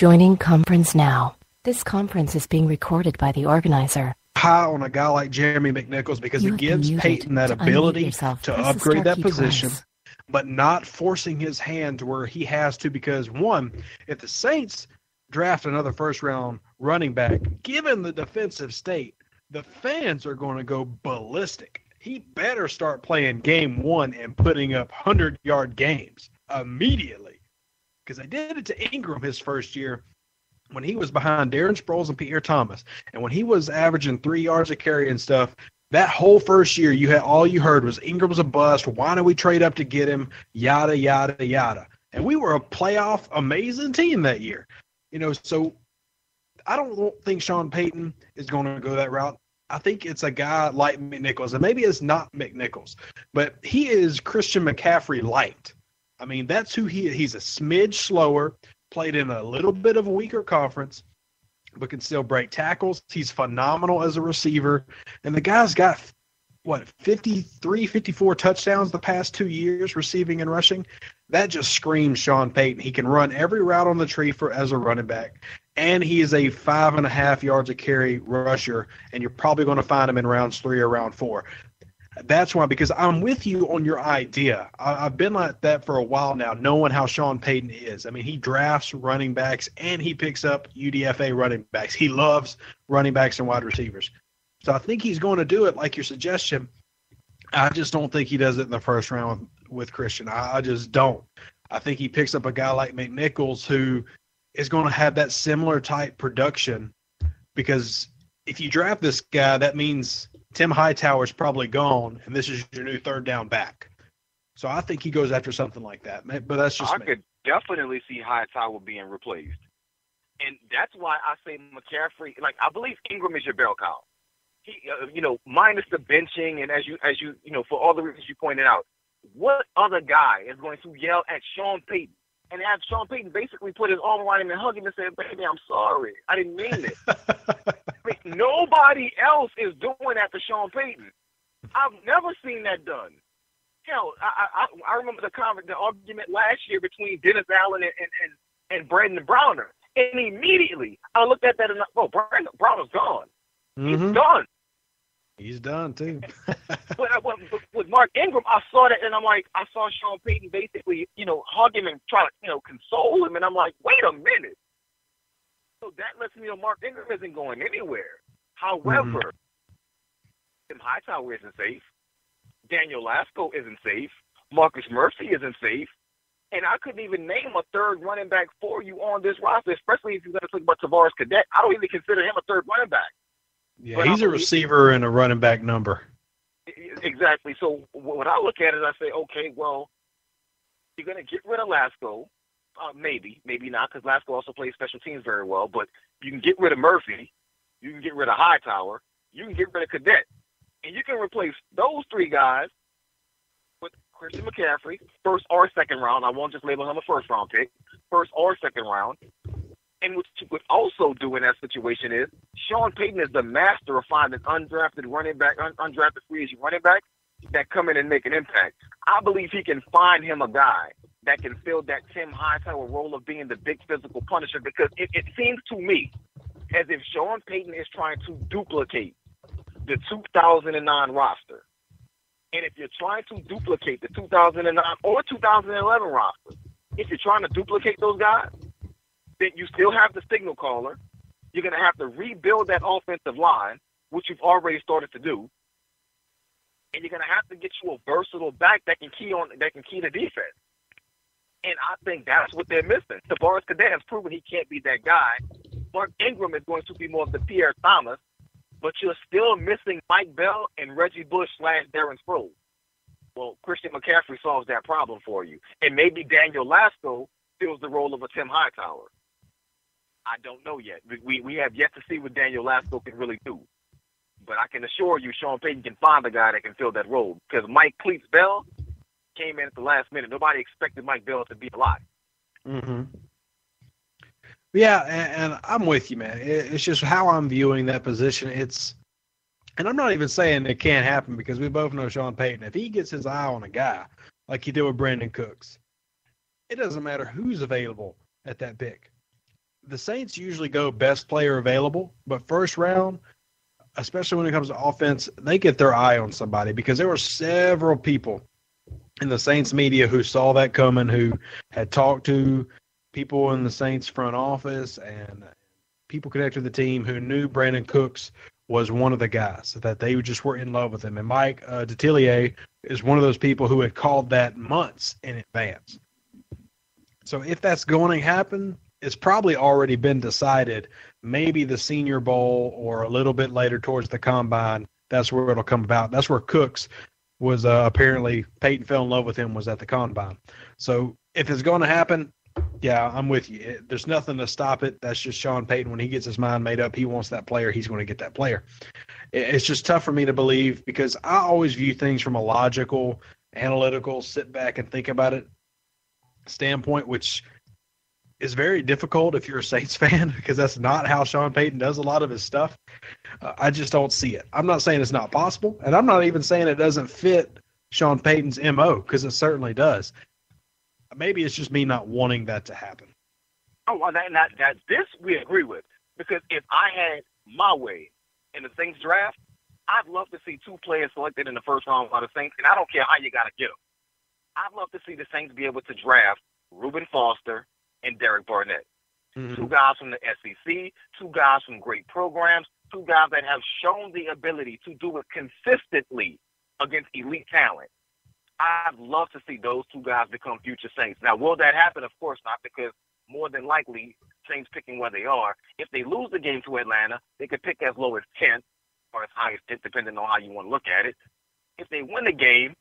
Joining conference now. This conference is being recorded by the organizer. high on a guy like Jeremy McNichols because You it gives. Payton that ability to upgrade that position, twice. but not forcing his hand to where he has to. Because one, if the Saints draft another first round running back, given the defensive state, the fans are going to go ballistic. He better start playing game one and putting up 100 yard games immediately. Because they did it to Ingram his first year when he was behind Darren Sproles and Pierre Thomas. And when he was averaging three yards a carry and stuff, that whole first year, you had all you heard was Ingram's a bust. Why don't we trade up to get him? Yada yada yada. And we were a playoff amazing team that year. You know, so I don't think Sean Payton is going to go that route. I think it's a guy like McNichols, and maybe it's not McNichols, but he is Christian McCaffrey light. I mean, that's who he is. He's a smidge slower, played in a little bit of a weaker conference, but can still break tackles. He's phenomenal as a receiver. And the guy's got, what, 53, 54 touchdowns the past two years receiving and rushing. That just screams Sean Payton. He can run every route on the tree for as a running back. And he is a five and a half yards a carry rusher, and you're probably going to find him in rounds three or round four. That's why, because I'm with you on your idea. I, I've been like that for a while now, knowing how Sean Payton is. I mean, he drafts running backs and he picks up UDFA running backs. He loves running backs and wide receivers. So I think he's going to do it like your suggestion. I just don't think he does it in the first round with Christian. I, I just don't. I think he picks up a guy like McNichols who is going to have that similar type production because if you draft this guy, that means Tim Hightower is probably gone, and this is your new third down back. So I think he goes after something like that. But that's just I me. could definitely see Hightower being replaced. And that's why I say McCaffrey, like, I believe Ingram is your bell cow. He, uh, you know, minus the benching and as you, as you, you know, for all the reasons you pointed out, what other guy is going to yell at Sean Payton and have Sean Payton basically put his arm around him and hug him and say, baby, I'm sorry. I didn't mean it. Nobody else is doing that to Sean Payton. I've never seen that done. Hell, I I, I remember the conver- the argument last year between Dennis Allen and and and, and Brandon Browner, and immediately I looked at that and I, oh, Brandon Browner's gone. He's Mhm. done. He's done too. But I, with, with Mark Ingram, I saw that and I'm like, I saw Sean Payton basically, you know, hug him and try to, you know, console him, and I'm like, wait a minute. So that lets me know Mark Ingram isn't going anywhere. Mm-hmm. However, Tim Hightower isn't safe. Daniel Lasco isn't safe. Marcus Murphy isn't safe. And I couldn't even name a third running back for you on this roster, especially if you're going to talk about Travaris Cadet. I don't even consider him a third running back. yeah, But he's I a receiver and a running back number. Exactly. So when I look at it, I say, okay, well, you're going to get rid of Lasco. Uh, maybe, maybe not, because Lasco also plays special teams very well. But you can get rid of Murphy. You can get rid of Hightower. You can get rid of Cadet. And you can replace those three guys with Christian McCaffrey, first or second round. I won't just label him a first round pick, first or second round. And what you would also do in that situation is Sean Payton is the master of finding undrafted running back, un- undrafted free agent running back that come in and make an impact. I believe he can find him a guy that can fill that Tim Hightower role of being the big physical punisher because it, it seems to me as if Sean Payton is trying to duplicate the 2009 roster. And if you're trying to duplicate the 2009 or 2011 roster, if you're trying to duplicate those guys, then you still have the signal caller. You're going to have to rebuild that offensive line, which you've already started to do. And you're going to have to get you a versatile back that can key on that can key the defense. And I think that's what they're missing. Travaris Cadet has proven he can't be that guy. Mark Ingram is going to be more of the Pierre Thomas, but you're still missing Mike Bell and Reggie Bush slash Darren Sproles. Well, Christian McCaffrey solves that problem for you. And maybe Daniel Lasco fills the role of a Tim Hightower. I don't know yet. We- We, have yet to see what Daniel Lasco can really do. But I can assure you Sean Payton can find a guy that can fill that role. Because Mike Cleats Bell came in at the last minute. Nobody expected Mike Bell to be alive. Mm-hmm. Yeah, and, and I'm with you, man. It, it's just how I'm viewing that position. It's, and I'm not even saying it can't happen because we both know Sean Payton. If he gets his eye on a guy like he did with Brandin Cooks, it doesn't matter who's available at that pick. the Saints usually go best player available, but first round, especially when it comes to offense, they get their eye on somebody because there were several people in the Saints media who saw that coming, who had talked to people in the Saints front office and people connected to the team who knew Brandin Cooks was one of the guys that they just were in love with him. And Mike uh, Detillier is one of those people who had called that months in advance. So if that's going to happen, it's probably already been decided. Maybe the Senior Bowl or a little bit later towards the combine. That's where it'll come about. That's where Cooks was uh, apparently Payton fell in love with him was at the combine. So if it's going to happen, yeah, I'm with you. There's nothing to stop it. That's just Sean Payton. When he gets his mind made up, he wants that player. He's going to get that player. It's just tough for me to believe because I always view things from a logical, analytical, sit back and think about it standpoint, which is very difficult if you're a Saints fan because that's not how Sean Payton does a lot of his stuff. Uh, I just don't see it. I'm not saying it's not possible, and I'm not even saying it doesn't fit Sean Payton's MO because it certainly does. Maybe it's just me not wanting that to happen. Oh, well, that, that, that this we agree with because if I had my way in the Saints draft, I'd love to see two players selected in the first round by the Saints, and I don't care how you got to get them. I'd love to see the Saints be able to draft Reuben Foster and Derek Barnett. Mm-hmm. Two guys from the SEC, two guys from great programs, two guys that have shown the ability to do it consistently against elite talent. I'd love to see those two guys become future Saints. Now, will that happen? Of course not, because more than likely, Saints picking where they are. If they lose the game to Atlanta, they could pick as low as 10th or as high as 10th, depending on how you want to look at it. If they win the game,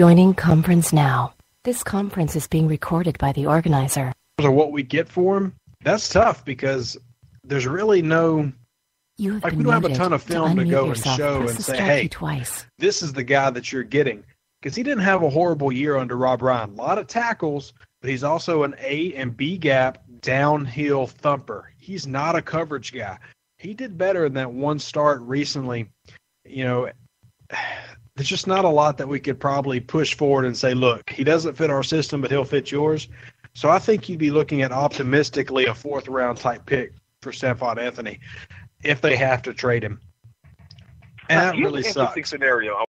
Joining conference now. This conference is being recorded by the organizer. Or what we get for him, that's tough because there's really no You have Like, we don't have a ton of film to unmute go and yourself, show press and say, "Hey, twice. this is the guy that you're getting because he didn't have a horrible year under Rob Ryan. A lot of tackles, but he's also an A and B gap downhill thumper. He's not a coverage guy. He did better in that one start recently. You know, there's just not a lot that we could probably push forward and say, look, he doesn't fit our system, but he'll fit yours. So I think you'd be looking at optimistically a fourth round type pick for Stephone Anthony if they have to trade him. And that really sucks. scenario.